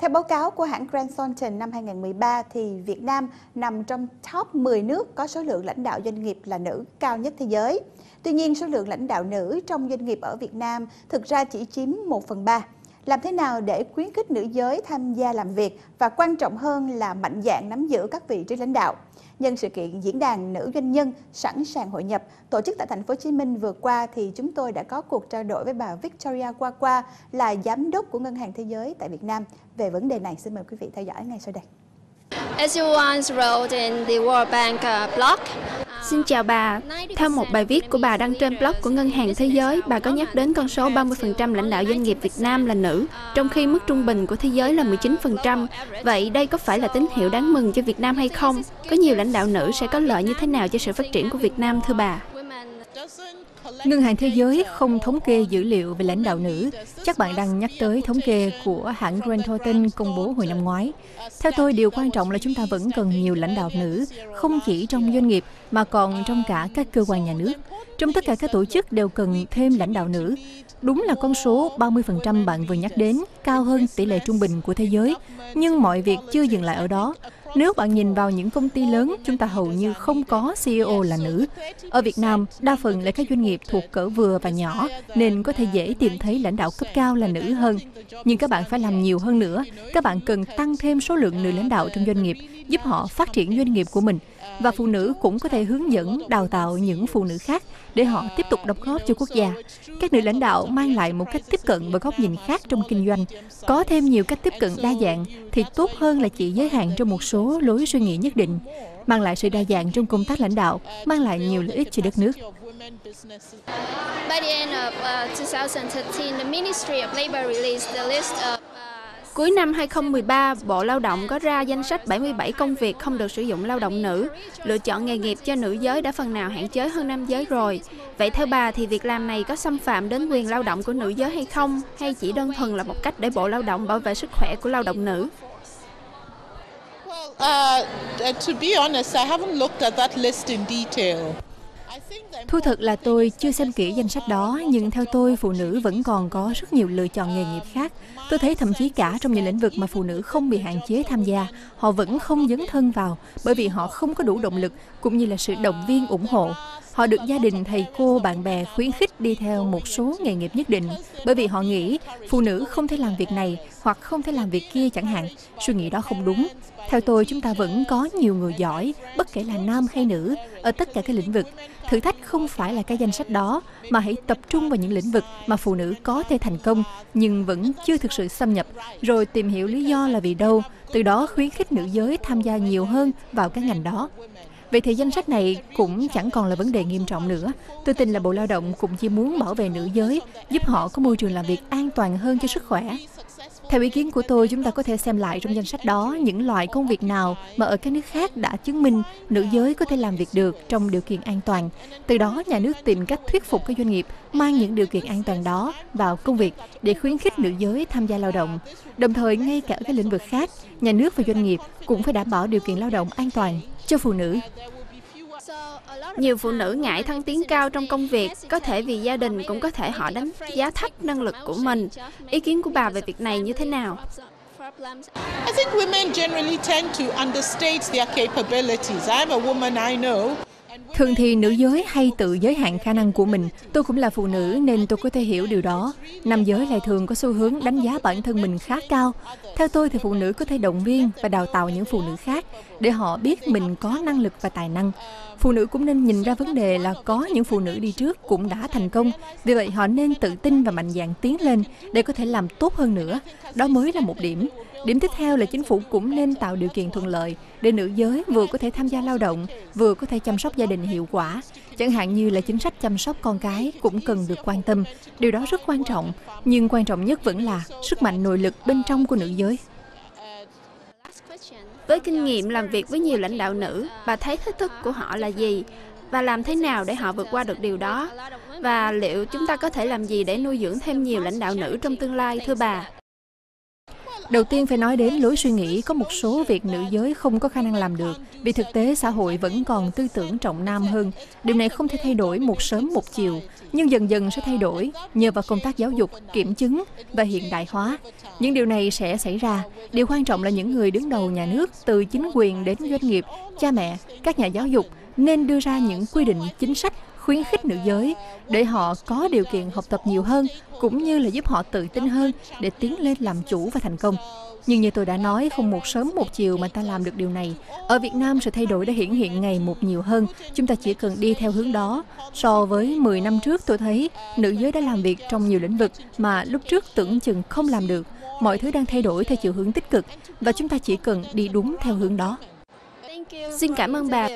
Theo báo cáo của hãng Grand Thornton năm 2013 thì Việt Nam nằm trong top 10 nước có số lượng lãnh đạo doanh nghiệp là nữ cao nhất thế giới. Tuy nhiên, số lượng lãnh đạo nữ trong doanh nghiệp ở Việt Nam thực ra chỉ chiếm 1 phần 3. Làm thế nào để khuyến khích nữ giới tham gia làm việc và quan trọng hơn là mạnh dạn nắm giữ các vị trí lãnh đạo? Nhân sự kiện diễn đàn nữ doanh nhân sẵn sàng hội nhập, tổ chức tại thành phố Hồ Chí Minh vừa qua thì chúng tôi đã có cuộc trao đổi với bà Victoria Qua là giám đốc của Ngân hàng Thế giới tại Việt Nam về vấn đề này. Xin mời quý vị theo dõi ngay sau đây. In the World Bank uh, blog, Xin chào bà. Theo một bài viết của bà đăng trên blog của Ngân hàng Thế giới, bà có nhắc đến con số 30% lãnh đạo doanh nghiệp Việt Nam là nữ, trong khi mức trung bình của thế giới là 19%. Vậy đây có phải là tín hiệu đáng mừng cho Việt Nam hay không? Có nhiều lãnh đạo nữ sẽ có lợi như thế nào cho sự phát triển của Việt Nam thưa bà? Ngân hàng Thế giới không thống kê dữ liệu về lãnh đạo nữ. Chắc bạn đang nhắc tới thống kê của hãng Grant Thornton công bố hồi năm ngoái. Theo tôi, điều quan trọng là chúng ta vẫn cần nhiều lãnh đạo nữ, không chỉ trong doanh nghiệp mà còn trong cả các cơ quan nhà nước. Trong tất cả các tổ chức đều cần thêm lãnh đạo nữ. Đúng là con số 30% bạn vừa nhắc đến, cao hơn tỷ lệ trung bình của thế giới, nhưng mọi việc chưa dừng lại ở đó. Nếu bạn nhìn vào những công ty lớn, chúng ta hầu như không có CEO là nữ. Ở Việt Nam, đa phần là các doanh nghiệp thuộc cỡ vừa và nhỏ, nên có thể dễ tìm thấy lãnh đạo cấp cao là nữ hơn. Nhưng các bạn phải làm nhiều hơn nữa. Các bạn cần tăng thêm số lượng nữ lãnh đạo trong doanh nghiệp, giúp họ phát triển doanh nghiệp của mình. Và phụ nữ cũng có thể hướng dẫn, đào tạo những phụ nữ khác để họ tiếp tục đóng góp cho quốc gia. Các nữ lãnh đạo mang lại một cách tiếp cận và góc nhìn khác trong kinh doanh. Có thêm nhiều cách tiếp cận đa dạng thì tốt hơn là chỉ giới hạn trong một số lối suy nghĩ nhất định. Mang lại sự đa dạng trong công tác lãnh đạo, mang lại nhiều lợi ích cho đất nước. By the end of uh, 2013, the Ministry of Labor released the list of Cuối năm 2013, Bộ Lao động có ra danh sách 77 công việc không được sử dụng lao động nữ. Lựa chọn nghề nghiệp cho nữ giới đã phần nào hạn chế hơn nam giới rồi. Vậy theo bà thì việc làm này có xâm phạm đến quyền lao động của nữ giới hay không? Hay chỉ đơn thuần là một cách để Bộ Lao động bảo vệ sức khỏe của lao động nữ? Uh, to be honest, I haven't looked at that list in detail. Thu thật là tôi chưa xem kỹ danh sách đó, nhưng theo tôi, phụ nữ vẫn còn có rất nhiều lựa chọn nghề nghiệp khác. Tôi thấy thậm chí cả trong những lĩnh vực mà phụ nữ không bị hạn chế tham gia, họ vẫn không dấn thân vào bởi vì họ không có đủ động lực cũng như là sự động viên ủng hộ. Họ được gia đình, thầy cô, bạn bè khuyến khích đi theo một số nghề nghiệp nhất định bởi vì họ nghĩ phụ nữ không thể làm việc này hoặc không thể làm việc kia chẳng hạn. Suy nghĩ đó không đúng. Theo tôi, chúng ta vẫn có nhiều người giỏi, bất kể là nam hay nữ, ở tất cả các lĩnh vực. Thử thách không phải là cái danh sách đó, mà hãy tập trung vào những lĩnh vực mà phụ nữ có thể thành công nhưng vẫn chưa thực sự xâm nhập, rồi tìm hiểu lý do là vì đâu, từ đó khuyến khích nữ giới tham gia nhiều hơn vào các ngành đó. Vậy thì danh sách này cũng chẳng còn là vấn đề nghiêm trọng nữa. Tôi tin là Bộ Lao động cũng chỉ muốn bảo vệ nữ giới, giúp họ có môi trường làm việc an toàn hơn cho sức khỏe. Theo ý kiến của tôi, chúng ta có thể xem lại trong danh sách đó những loại công việc nào mà ở các nước khác đã chứng minh nữ giới có thể làm việc được trong điều kiện an toàn. Từ đó, nhà nước tìm cách thuyết phục các doanh nghiệp mang những điều kiện an toàn đó vào công việc để khuyến khích nữ giới tham gia lao động. Đồng thời, ngay cả các lĩnh vực khác, nhà nước và doanh nghiệp cũng phải đảm bảo điều kiện lao động an toàn cho phụ nữ. Nhiều phụ nữ ngại thăng tiến cao trong công việc, có thể vì gia đình cũng có thể họ đánh giá thấp năng lực của mình. Ý kiến của bà về việc này như thế nào? I think women generally tend to understate their capabilities. I'm a woman, I know. Thường thì nữ giới hay tự giới hạn khả năng của mình. Tôi cũng là phụ nữ nên tôi có thể hiểu điều đó. Nam giới lại thường có xu hướng đánh giá bản thân mình khá cao. Theo tôi thì phụ nữ có thể động viên và đào tạo những phụ nữ khác để họ biết mình có năng lực và tài năng. Phụ nữ cũng nên nhìn ra vấn đề là có những phụ nữ đi trước cũng đã thành công. Vì vậy họ nên tự tin và mạnh dạn tiến lên để có thể làm tốt hơn nữa. Đó mới là một điểm. Điểm tiếp theo là chính phủ cũng nên tạo điều kiện thuận lợi để nữ giới vừa có thể tham gia lao động, vừa có thể chăm sóc gia đình hiệu quả. Chẳng hạn như là chính sách chăm sóc con cái cũng cần được quan tâm. Điều đó rất quan trọng, nhưng quan trọng nhất vẫn là sức mạnh nội lực bên trong của nữ giới. Với kinh nghiệm làm việc với nhiều lãnh đạo nữ, bà thấy thách thức của họ là gì? Và làm thế nào để họ vượt qua được điều đó? Và liệu chúng ta có thể làm gì để nuôi dưỡng thêm nhiều lãnh đạo nữ trong tương lai, thưa bà? Đầu tiên phải nói đến lối suy nghĩ có một số việc nữ giới không có khả năng làm được vì thực tế xã hội vẫn còn tư tưởng trọng nam hơn. Điều này không thể thay đổi một sớm một chiều, nhưng dần dần sẽ thay đổi nhờ vào công tác giáo dục, kiểm chứng và hiện đại hóa. Những điều này sẽ xảy ra. Điều quan trọng là những người đứng đầu nhà nước, từ chính quyền đến doanh nghiệp, cha mẹ, các nhà giáo dục nên đưa ra những quy định chính sách khuyến khích nữ giới để họ có điều kiện học tập nhiều hơn cũng như là giúp họ tự tin hơn để tiến lên làm chủ và thành công. Nhưng như tôi đã nói, không một sớm một chiều mà ta làm được điều này. Ở Việt Nam, sự thay đổi đã hiển hiện ngày một nhiều hơn. Chúng ta chỉ cần đi theo hướng đó. So với 10 năm trước, tôi thấy nữ giới đã làm việc trong nhiều lĩnh vực mà lúc trước tưởng chừng không làm được. Mọi thứ đang thay đổi theo chiều hướng tích cực và chúng ta chỉ cần đi đúng theo hướng đó. Xin cảm ơn bà.